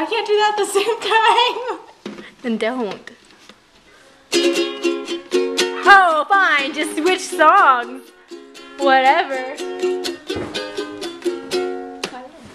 I can't do that at the same time. Then don't. Oh, fine, just switch songs. Whatever.